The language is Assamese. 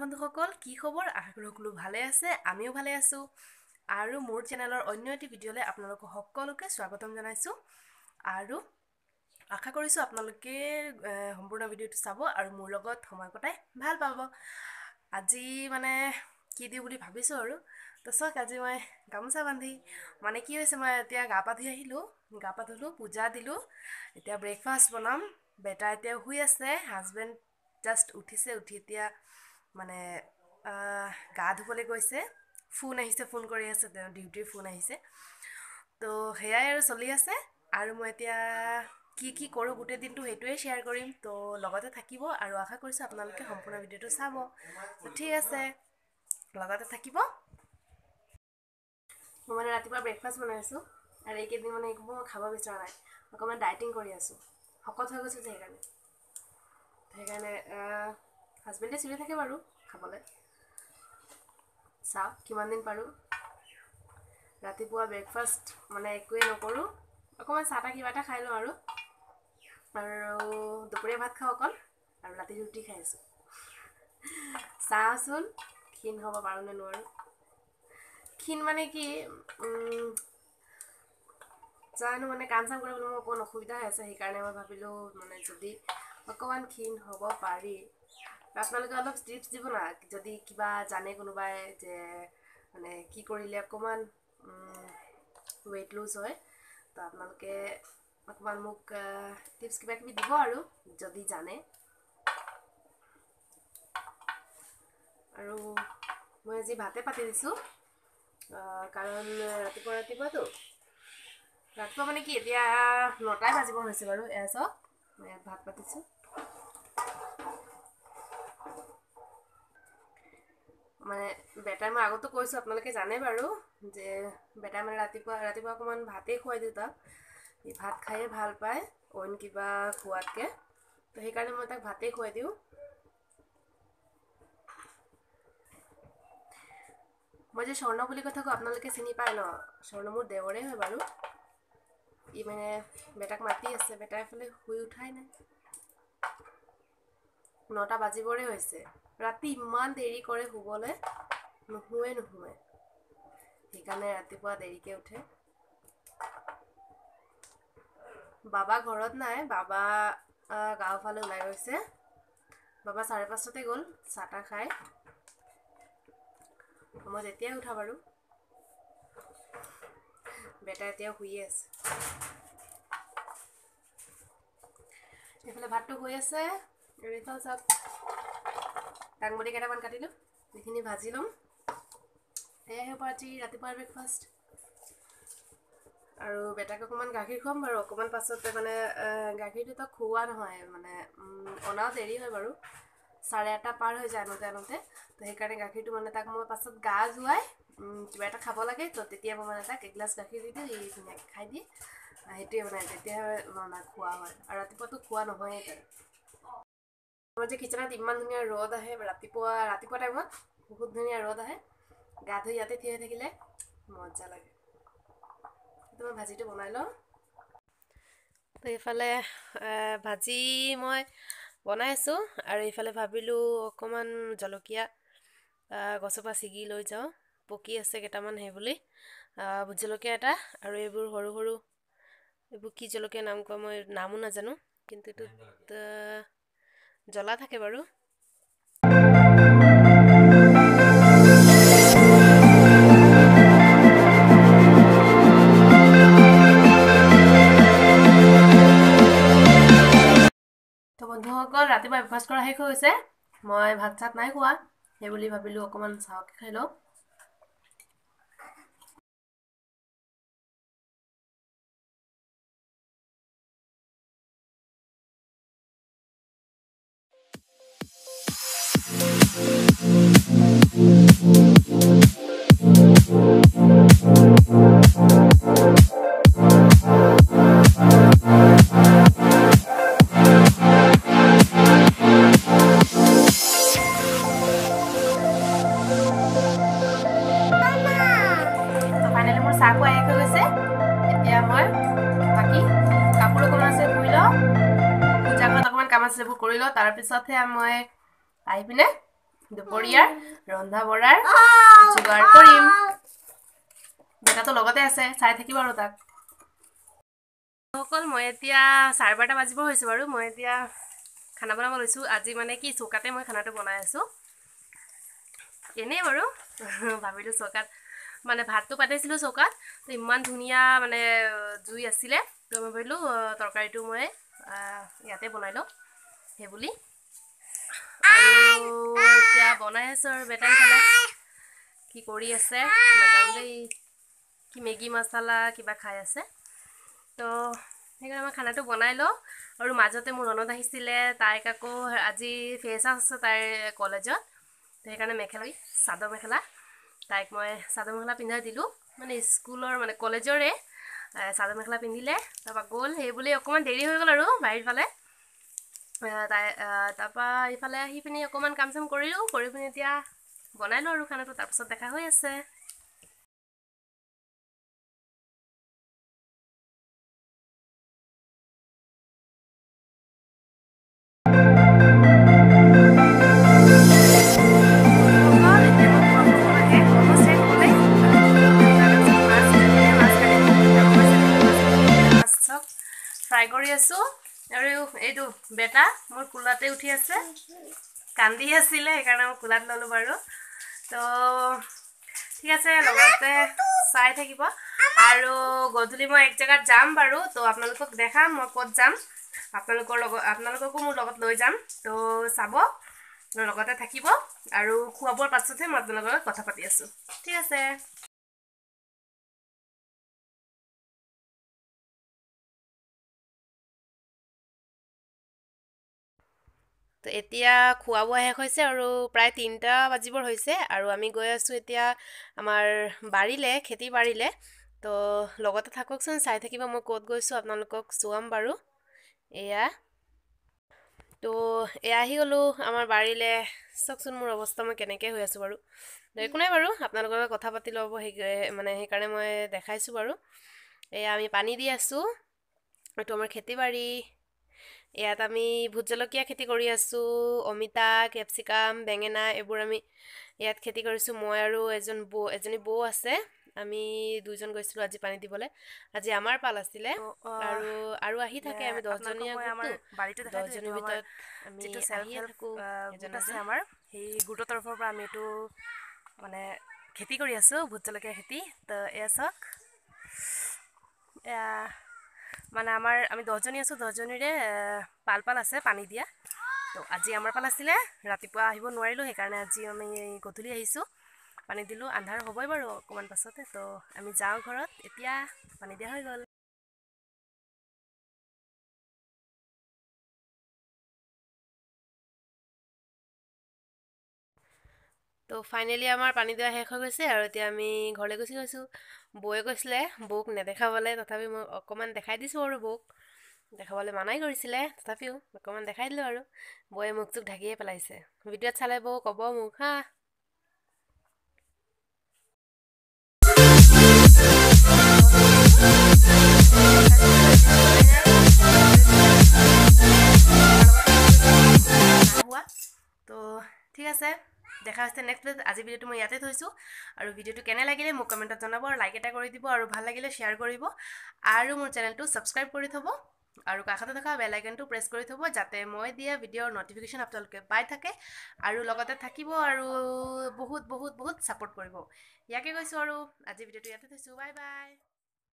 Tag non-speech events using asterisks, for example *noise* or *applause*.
বন্ধুসকল কি খবৰ? আশা কৰোঁ সকলো ভালে আছে আমিও ভালে আছোঁ। আৰু মোৰ চেনেলৰ অন্য এটি ভিডিঅ'লৈ আপোনালোকক সকলোকে স্বাগতম জনাইছোঁ। আৰু আশা কৰিছোঁ আপোনালোকে সম্পূৰ্ণ ভিডিঅ'টো চাব আৰু মোৰ লগত সময় কটাই ভাল পাব। আজি মানে কি দিওঁ বুলি ভাবিছোঁ আৰু। তো চাওক আজি মই গামোচা বান্ধি মানে কি হৈছে মই এতিয়া গা পা ধুই আহিলোঁ গা পা ধুলোঁ পূজা দিলোঁ এতিয়া ব্ৰেকফাষ্ট বনাম বেটা এতিয়া শুই আছে হাজবেণ্ড জাষ্ট উঠিছে উঠি এতিয়া মানে গা ধুবলৈ গৈছে। ফোন আহিছে ফোন কৰি আছে তেওঁ ডিউটিৰ ফোন আহিছে। তো সেয়াই আৰু চলি আছে। আৰু মই এতিয়া কি কি কৰোঁ গোটেই দিনটো সেইটোৱে শ্বেয়াৰ কৰিম। তো লগতে থাকিব আৰু আশা কৰিছোঁ আপোনালোকে সম্পূৰ্ণ ভিডিঅ'টো চাব। ঠিক আছে লগতে থাকিব। মই মানে ৰাতিপুৱা ব্ৰেকফাষ্ট বনাই আছোঁ আৰু এইকেইদিন মানে একো মই খাব বিচৰা নাই। অকণমান ডাইটিং কৰি আছোঁ। শকত হৈ গৈছোঁ যে সেইকাৰণে। সেইকাৰণে হাজবেণ্ডে চিৰি থাকে বাৰু খাবলৈ। চাওক কিমান দিন পাৰোঁ। ৰাতিপুৱা ব্ৰেকফাষ্ট মানে একোৱেই নকৰোঁ। অকণমান চাহ তাহ কিবা এটা খাই লওঁ আৰু। আৰু দুপৰীয়া ভাত খাওঁ অকল আৰু ৰাতি ৰুটি খাই আছোঁ। চাওচোন ক্ষীণ হ'ব পাৰোঁ নে নোৱাৰোঁ। ক্ষীণ মানে কি জানো মানে কাম চাম কৰিবলৈ মোৰ অকণমান অসুবিধা হৈ আছে সেইকাৰণে মই ভাবিলোঁ মানে যদি অকণমান ক্ষীণ হ'ব পাৰি আপোনালোকে অলপ টিপছ দিব না যদি কিবা জানে কোনোবাই যে মানে কি কৰিলে অকণমান ৱেইট লুজ হয় তো আপোনালোকে অকণমান মোক টিপছ কিবা কিবি দিব আৰু যদি জানে। আৰু মই আজি ভাতে পাতি দিছোঁ কাৰণ ৰাতিপুৱা ৰাতিপুৱাতো ৰাতিপুৱা মানে কি এতিয়া নটাই বাজিব হৈছে বাৰু ইয়াত ভাত পাতিছোঁ। মানে বেটাই মই আগতো কৈছোঁ আপোনালোকে জানে বাৰু যে বেটাই মানে ৰাতিপুৱা ৰাতিপুৱা অকণমান ভাতেই খুৱাই দিওঁ তাক ভাত খায়ে ভাল পায় অইন কিবা খোৱাতকৈ। তো সেইকাৰণে মই তাক ভাতেই খুৱাই দিওঁ। মই যে স্বৰ্ণ বুলি কথা কওঁ আপোনালোকে চিনি পায় ন? স্বৰ্ণ মোৰ দেৱৰে হয় বাৰু। ই মানে বেটাক মাতি আছে বেটাই এফালে শুই উঠাই নাই। নটা বাজিবৰে হৈছে। ৰাতি ইমান দেৰি কৰে শুবলৈ নুশুৱে নুশুৱে। সেইকাৰণে ৰাতিপুৱা দেৰিকৈ উঠে। বাবা ঘৰত নাই বাবা গাঁৱৰ ফালে ওলাই গৈছে। বাবা চাৰে পাঁচটাতে গ'ল চাহ তাহ খাই। মই যেতিয়াই উঠা বাৰু। বেটা এতিয়াও শুইয়ে আছে। এইফালে ভাতটো হৈ আছে চাওক দাংবডি কেইটামান কাটিলোঁ সেইখিনি ভাজি ল'ম। সেয়াই হ'ব আজি ৰাতিপুৱাৰ ব্ৰেকফাষ্ট আৰু বেটাক অকণমান গাখীৰ খুৱাম বাৰু অকণমান পাছতে মানে আহ, গাখীৰটোতো খুওৱা নহয় মানে অনাও দেৰি হয় বাৰু। চাৰে আঠটা পাৰ হৈ যায় আনোতে আনোতে তো সেইকাৰণে গাখীৰটো মানে তাক মই পাছত গা ধুৱাই কিবা এটা খাব লাগে তো তেতিয়া মই মানে তাক এগিলাচ গাখীৰ দি দিওঁ ই ধুনীয়াকৈ খাই আহ, সেইটোৱে মানে তেতিয়াহে মানে খোৱা হয়। আৰু ৰাতিপুৱাতো খোৱা নহয়েই। তাক আমাৰ যে কিচেনত ইমান ধুনীয়া ৰ'দ আহে ৰাতিপুৱা ৰাতিপুৱা টাইমত বহুত ধুনীয়া ৰ'দ আহে। গা ধুই ইয়াতে থিয় হৈ থাকিলে মজা লাগে। সেইটো মই ভাজিটো বনাই লওঁ। তো এইফালে ভাজি মই বনাই আছোঁ আৰু এইফালে ভাবিলোঁ অকণমান জলকীয়া আহ, গছৰ পৰা ছিগি লৈ যাওঁ। পকি আছে কেইটামান সেই বুলি। আহ, ভোট জলকীয়া এটা আৰু এইবোৰ সৰু সৰু এইবোৰ কি জলকীয়া নাম কয় মই নামো নাজানো। কিন্তু এইটোত জ্বলা থাকে বাৰু। বন্ধুসকল ৰাতিপুৱা ব্ৰেকফাষ্ট কৰা শেষ হৈ গৈছে। মই ভাত চাত নাই খোৱা। সেই বুলি ভাবিলোঁ অকণমান চাহকে খাই লওঁ। চাহ শেষ হৈ গৈছে এতিয়া মই বাকী কাপোৰ অকণমান আছে ধুই লওঁ পূজা ঘৰত অকণমান কাম আছে সেইবোৰ কৰি লওঁ তাৰপিছতহে মই আহি পিনে দুপৰীয়াৰ ৰন্ধা বঢ়াৰ যোগাৰ কৰিম বেটাটো লগতে আছে চাই থাকিব আৰু তাক অকল মই এতিয়া চাৰে বাৰটা বাজিব হৈছোঁ বাৰু মই এতিয়া খানা বনাব লৈছোঁ আজি মানে কি চৌকাতে মই খানাটো বনাই আছোঁ এনেই বাৰু ভাবিলোঁ চৌকাত মানে ভাতটো পাতিছিলোঁ চৌকাত তো ইমান ধুনীয়া মানে জুই আছিলে তো মই ভাবিলোঁ তৰকাৰীটো মই ইয়াতে বনাই লওঁ সেইবুলি আৰু এতিয়া বনাই আছোঁ আৰু ফালে কি কৰি আছে কি মেগী মচলা কিবা খাই আছে। তো সেইকাৰণে মই খানাটো বনাই লওঁ। আৰু মাজতে মোৰ ৰণত আহিছিলে তাইক আকৌ আজি ফেচাছ আছে তাইৰ কলেজত। তো সেইকাৰণে মেখেলা চাদৰ মেখেলা। তাইক মই চাদৰ মেখেলা পিন্ধাই দিলোঁ। মানে স্কুলৰ মানে কলেজৰে চাদৰ মেখেলা পিন্ধিলে। তাৰপৰা গ'ল সেই বুলি অকণমান দেৰি হৈ গ'ল আৰু বাৰীৰ ফালে তাৰপৰা ইফালে আহি পিনি অকণমান কাম চাম কৰিলোঁ কৰি পিনি এতিয়া বনাই লওঁ আৰু খানাটো তাৰপিছত দেখা হৈ আছে। এইটো বেটা মোৰ কোলাতে উঠি আছে। কান্দি আছিলে সেইকাৰণে মই কোলাত ল'লোঁ বাৰু। তো ঠিক আছে লগতে চাই থাকিব। আৰু গধূলি মই এক জেগাত যাম বাৰু তো আপোনালোকক দেখাম মই ক'ত যাম। আপোনালোকৰ লগত আপোনালোককো মোৰ লগত লৈ যাম। তো চাব লগতে থাকিব। আৰু খোৱা বোৱাৰ পাছতহে মই আপোনালোকৰ লগত কথা পাতি আছোঁ। ঠিক আছে। তো এতিয়া খোৱা বোৱা শেষ হৈছে আৰু প্ৰায় তিনিটা বাজিবৰ হৈছে আৰু আমি গৈ আছোঁ এতিয়া আমাৰ বাৰীলে খেতি বাৰীলে। তো লগতে থাককচোন চাই থাকিব মই ক'ত গৈছোঁ আপোনালোকক চোৱাম বাৰু। এয়া। তো এয়া আহি গ'লোঁ আমাৰ বাৰীলে। চাওকচোন মোৰ অৱস্থা মই কেনেকৈ হৈ আছোঁ বাৰু। একো নাই বাৰু আপোনালোকৰ লগত কথা পাতি ল'ব সেই মানে সেইকাৰণে মই দেখাইছোঁ বাৰু। এয়া আমি পানী দি আছোঁ। এইটো আমাৰ খেতি বাৰী। ইয়াত আমি ভোট জলকীয়া খেতি কৰি আছোঁ অমিতা কেপচিকাম বেঙেনা এইবোৰ আমি ইয়াত খেতি কৰিছোঁ। মই আৰু এজন বৌ এজনী বৌ আছে। আমি দুইজন গৈছিলোঁ আজি পানী দিবলৈ। আজি আমাৰ পাল আছিলে। আৰু আৰু আহি থাকে। আমি দহজনীয়া দহজনীৰ ভিতৰত আমি আছে আমাৰ। সেই গোটৰ তৰফৰ পৰা আমি এইটো মানে খেতি কৰি আছোঁ ভোট জলকীয়া খেতি। তো এয়া চাওক। এয়া মানে আমাৰ আমি দহজনী আছোঁ দহজনীৰে পাল পাল আছে পানী দিয়া। তো আজি আমাৰ পাল আছিলে ৰাতিপুৱা আহিব নোৱাৰিলোঁ সেইকাৰণে আজি আমি গধূলি আহিছোঁ। পানী দিলোঁ আন্ধাৰ হ'বই বাৰু অকণমান পাছতে তো আমি যাওঁ ঘৰত। এতিয়া পানী দিয়া হৈ গ'ল। তো ফাইনেলি আমাৰ পানী দিয়া শেষ হৈ গৈছে আৰু এতিয়া আমি ঘৰলৈ গুচি গৈছোঁ। বৌয়ে কৈছিলে বৌক নেদেখাবলৈ তথাপি মই অকণমান দেখাই দিছোঁ আৰু বৌক। দেখাবলৈ মানাই কৰিছিলে তথাপিও অকণমান দেখাই দিলোঁ আৰু। বৌয়ে মুখ চুখ ঢাকিয়ে পেলাইছে। ভিডিঅ'ত চালে বৌ ক'ব মোক হা? *unintelligible* তো ঠিক আছে। দেখা হৈছে নেক্সট ভিডিঅ'ত আজি ভিডিঅ'টো মই ইয়াতে থৈছোঁ। আৰু ভিডিঅ'টো কেনে লাগিলে মোক কমেণ্টত জনাব আৰু লাইক এটা কৰি দিব আৰু ভাল লাগিলে শ্বেয়াৰ কৰিব। আৰু মোৰ চেনেলটো ছাবস্ক্ৰাইব কৰি থ'ব। আৰু কাষতে থকা বেল আইকনটো প্ৰেছ কৰি থ'ব যাতে মই দিয়া ভিডিঅ'ৰ নটিফিকেশ্যন আপোনালোকে পাই থাকে। আৰু লগতে থাকিব আৰু বহুত বহুত বহুত ছাপোৰ্ট কৰিব। ইয়াকে কৈছোঁ আৰু। আজি ভিডিঅ'টো ইয়াতে থৈছোঁ। Bye bye